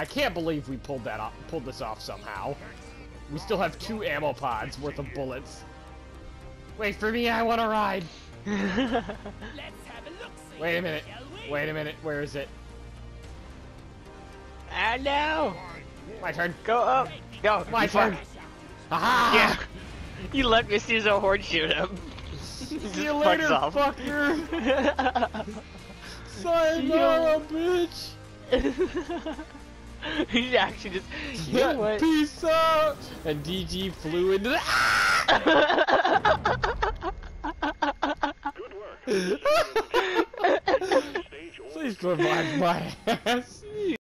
I can't believe we pulled that off, pulled this off somehow. We still have two ammo pods worth of bullets. Wait for me, I want to ride. Wait a minute. Wait a minute. Where is it? Ah no! My turn. Go up! Go! My you turn. fuck. Aha! Yeah! You let Misty as a horde shoot him. See you later, Fucks off. fucker. Sayonara, bitch. He actually just. You Yeah, know what? Peace out. And DG flew into the. Good work. Please revive my ass.